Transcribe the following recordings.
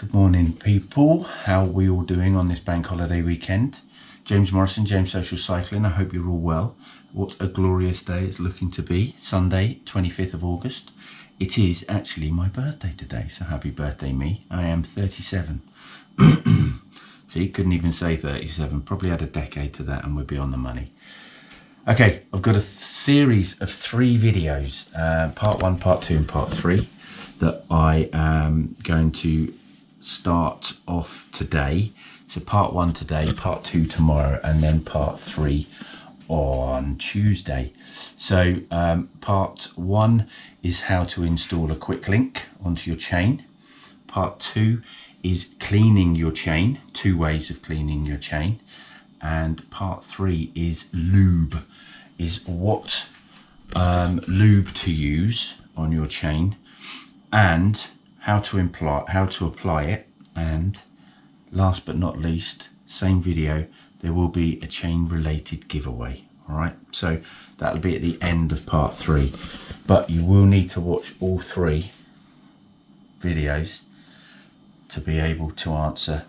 Good morning, people. How are we all doing on this bank holiday weekend? James Morrison, James Social Cycling. I hope you're all well. What a glorious day it's looking to be. Sunday, 25th of August. It is actually my birthday today, so happy birthday, me. I am 37. See, couldn't even say 37. Probably had a decade to that and we'd be on the money. Okay, I've got a series of three videos, uh, part one, part two, and part three, that I am going to start off today. So part one today, part two tomorrow, and then part three on Tuesday. So um, part one is how to install a quick link onto your chain. Part two is cleaning your chain, two ways of cleaning your chain. And part three is lube, is what um, lube to use on your chain and how to apply, how to apply it. And last but not least, same video, there will be a chain related giveaway. All right, so that'll be at the end of part three, but you will need to watch all three videos to be able to answer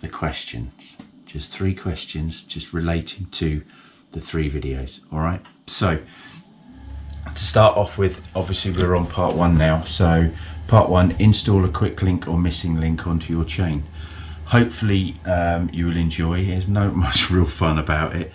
the questions. Just three questions, just relating to the three videos. All right, so to start off with, obviously we're on part one now. So part one, install a quick link or missing link onto your chain. Hopefully um, you will enjoy. There's no much real fun about it.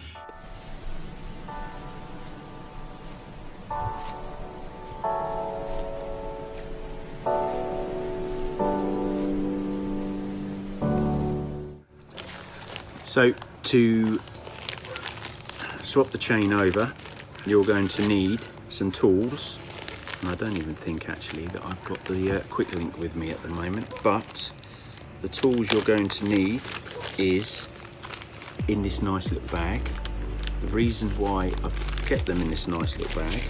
So to swap the chain over, you're going to need some tools. And I don't even think actually that I've got the uh, quick link with me at the moment, but the tools you're going to need is in this nice little bag. The reason why I've kept them in this nice little bag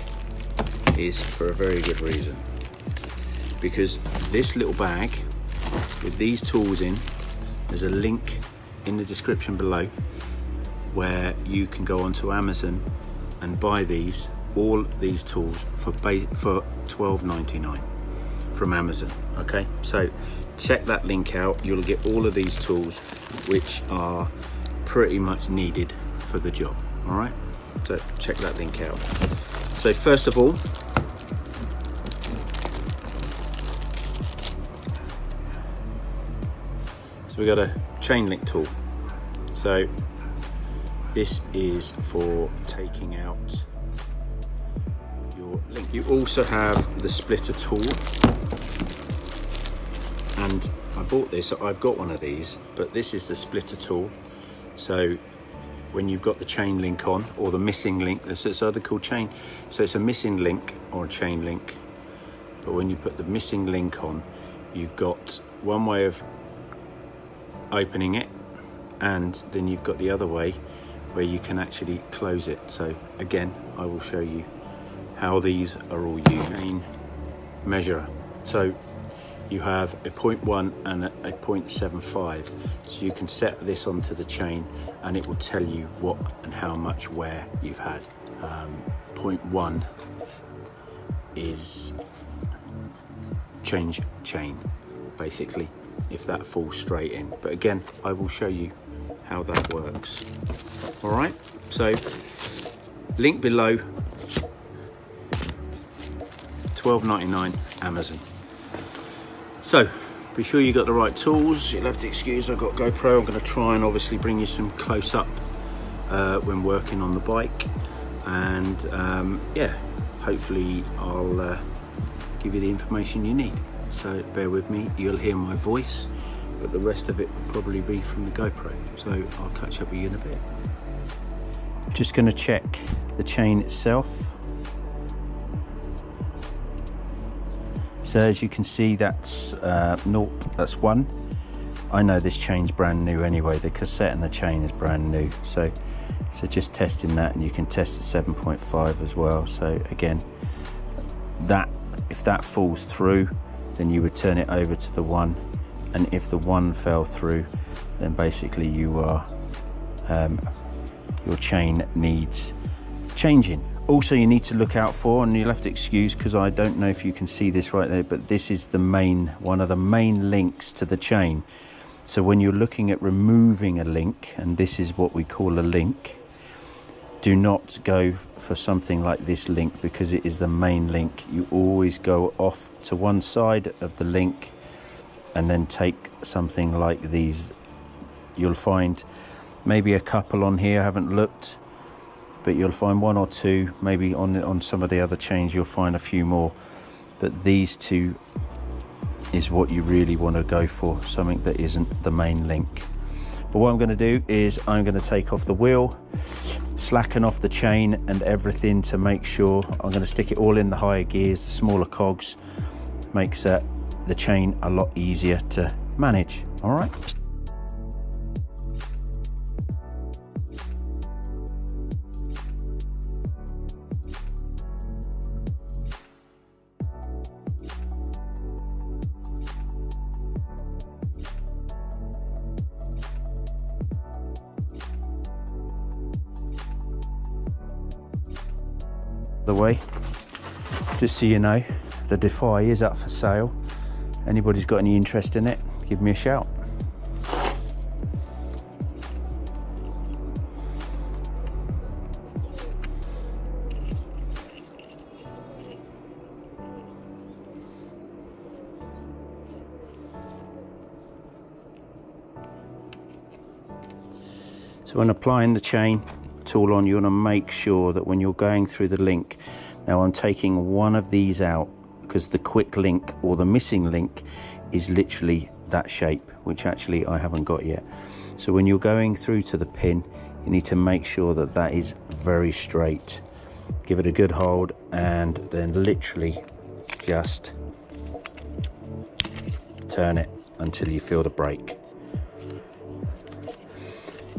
is for a very good reason. Because this little bag with these tools in, there's a link in the description below where you can go onto Amazon and buy these all these tools for for 12.99 from Amazon okay? So check that link out. You'll get all of these tools which are pretty much needed for the job all right? So check that link out. So first of all so we got a chain link tool. So this is for taking out You also have the splitter tool. And I bought this, I've got one of these, but this is the splitter tool. So when you've got the chain link on or the missing link, it's either called chain. So it's a missing link or a chain link. But when you put the missing link on, you've got one way of opening it and then you've got the other way where you can actually close it. So again, I will show you how these are all used. Measure. So you have a 0.1 and a 0.75. So you can set this onto the chain and it will tell you what and how much wear you've had. Um, 0.1 is change chain, basically, if that falls straight in. But again, I will show you how that works. All right, so link below, 12.99 Amazon. So be sure you got the right tools. You'll have to excuse I've got GoPro. I'm going to try and obviously bring you some close up uh, when working on the bike. And um, yeah, hopefully I'll uh, give you the information you need. So bear with me, you'll hear my voice but the rest of it will probably be from the GoPro. So I'll catch up with you in a bit. Just going to check the chain itself. So as you can see, that's uh, that's one. I know this chain's brand new anyway. The cassette and the chain is brand new. So, so just testing that, and you can test the 7.5 as well. So again, that if that falls through, then you would turn it over to the one and if the one fell through then basically you are um, your chain needs changing also you need to look out for and you'll have to excuse because I don't know if you can see this right there but this is the main one of the main links to the chain. So when you're looking at removing a link and this is what we call a link do not go for something like this link because it is the main link. You always go off to one side of the link and then take something like these. You'll find maybe a couple on here I haven't looked but you'll find one or two maybe on on some of the other chains you'll find a few more. But these two is what you really want to go for something that isn't the main link. But what I'm going to do is I'm going to take off the wheel slacken off the chain and everything to make sure I'm going to stick it all in the higher gears the smaller cogs. Makes uh, the chain a lot easier to manage all right the way. Just so you know the defy is up for sale. Anybody's got any interest in it give me a shout. So when applying the chain, tool on, you want to make sure that when you're going through the link, now I'm taking one of these out because the quick link or the missing link is literally that shape, which actually I haven't got yet. So when you're going through to the pin, you need to make sure that that is very straight. Give it a good hold and then literally just turn it until you feel the break.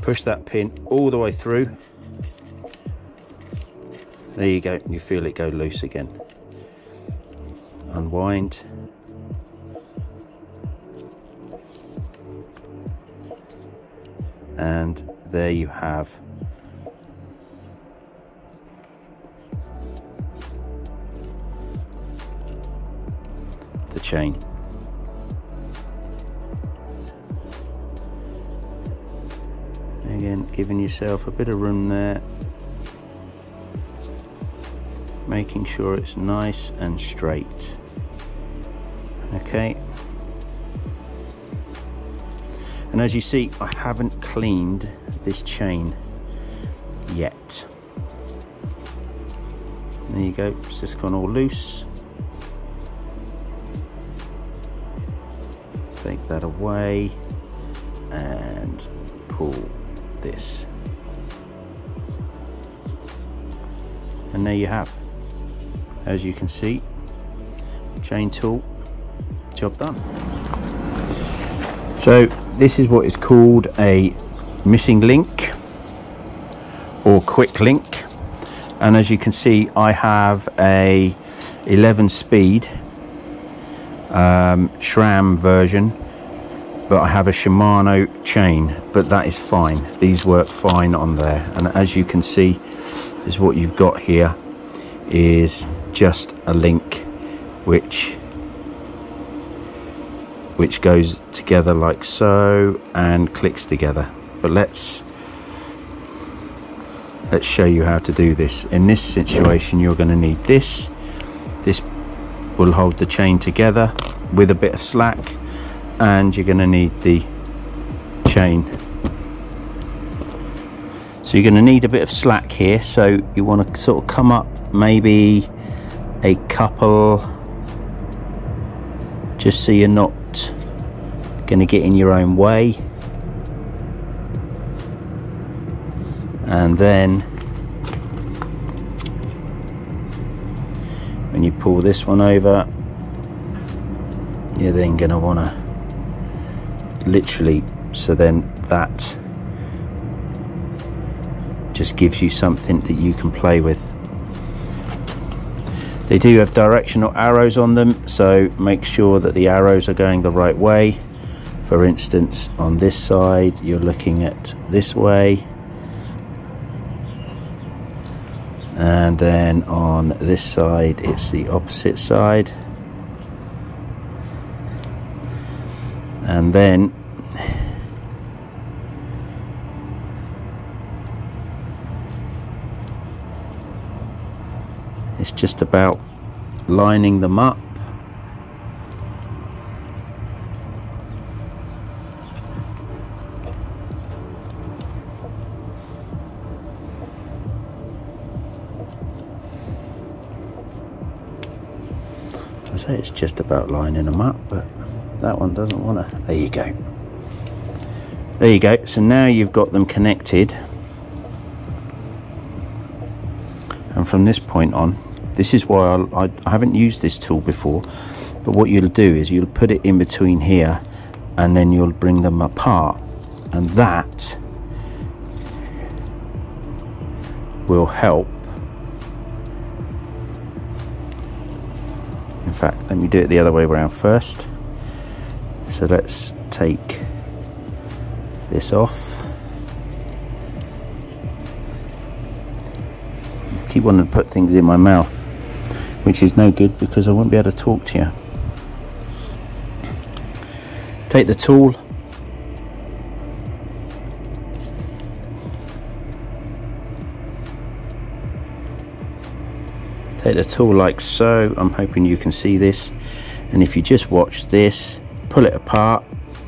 Push that pin all the way through there you go, you feel it go loose again. Unwind. And there you have the chain. Again, giving yourself a bit of room there making sure it's nice and straight. Okay. And as you see I haven't cleaned this chain yet. There you go. It's just gone all loose. Take that away and pull this. And there you have as you can see chain tool job done. So this is what is called a missing link or quick link. And as you can see I have a 11 speed um, SRAM version but I have a Shimano chain but that is fine. These work fine on there. And as you can see is what you've got here is just a link which which goes together like so and clicks together. But let's let's show you how to do this. In this situation you're going to need this. This will hold the chain together with a bit of slack and you're going to need the chain. So you're going to need a bit of slack here so you want to sort of come up maybe a couple. Just so you're not going to get in your own way. And then when you pull this one over you're then going to want to literally so then that just gives you something that you can play with they do have directional arrows on them, so make sure that the arrows are going the right way. For instance, on this side, you're looking at this way. and then on this side it's the opposite side and then it's just about lining them up I say it's just about lining them up, but that one doesn't want to. There you go. There you go. So now you've got them connected. And from this point on, this is why I, I, I haven't used this tool before, but what you'll do is you'll put it in between here and then you'll bring them apart. And that will help. In fact let me do it the other way around first. So let's take this off. I keep wanting to put things in my mouth which is no good because I won't be able to talk to you. Take the tool. Take the tool like so. I'm hoping you can see this. And if you just watch this pull it apart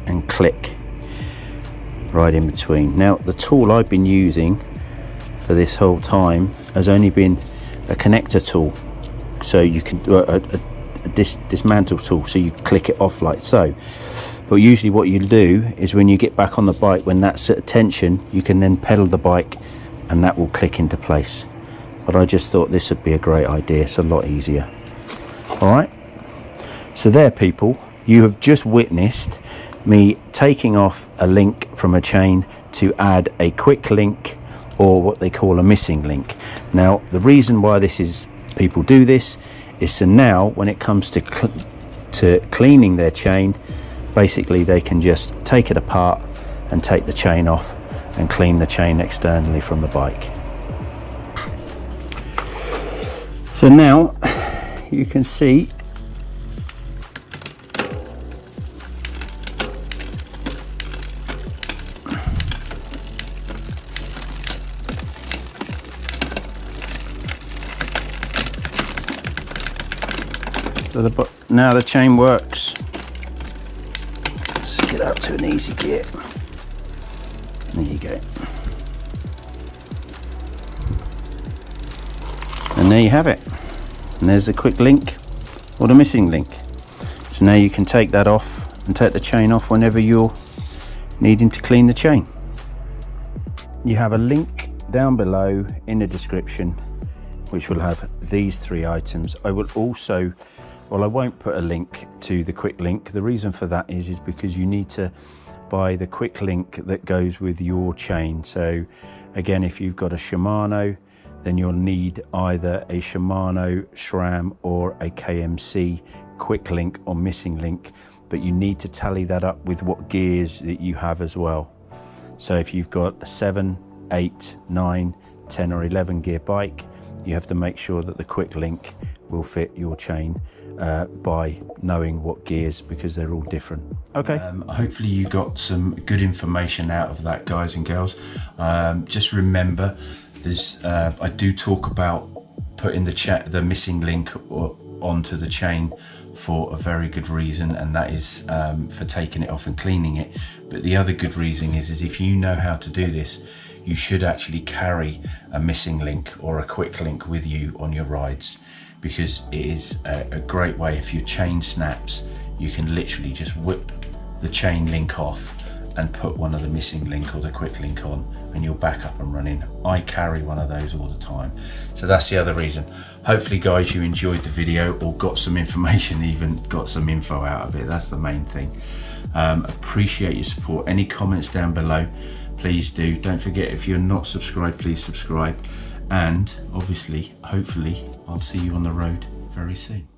and click right in between. Now the tool I've been using for this whole time has only been a connector tool so you can do a, a, a dis, dismantle tool so you click it off like so. But usually what you'll do is when you get back on the bike when that's at tension you can then pedal the bike and that will click into place. But I just thought this would be a great idea. It's a lot easier. All right? So there people you have just witnessed me taking off a link from a chain to add a quick link or what they call a missing link. Now the reason why this is people do this is so now when it comes to cl to cleaning their chain basically they can just take it apart and take the chain off and clean the chain externally from the bike. So now you can see so the, now the chain works. Let's get up to an easy gear. There you go. and there you have it and there's a quick link or the missing link so now you can take that off and take the chain off whenever you're needing to clean the chain you have a link down below in the description which will have these three items I will also well I won't put a link to the quick link. The reason for that is is because you need to buy the quick link that goes with your chain. So again if you've got a Shimano then you'll need either a Shimano SRAM or a KMC quick link or missing link, but you need to tally that up with what gears that you have as well. So if you've got a 7, 8, 9, 10 or 11 gear bike, you have to make sure that the quick link will fit your chain uh, by knowing what gears because they're all different. Okay. Um, hopefully you got some good information out of that guys and girls. Um, just remember there's uh, I do talk about putting the chat the missing link or, onto the chain for a very good reason and that is um, for taking it off and cleaning it but the other good reason is is if you know how to do this you should actually carry a missing link or a quick link with you on your rides because it is a, a great way if your chain snaps you can literally just whip the chain link off and put one of the missing link or the quick link on and you're back up and running. I carry one of those all the time. So that's the other reason. Hopefully guys you enjoyed the video or got some information, even got some info out of it. That's the main thing. Um, appreciate your support. Any comments down below, please do. Don't forget if you're not subscribed, please subscribe. And obviously, hopefully, I'll see you on the road very soon.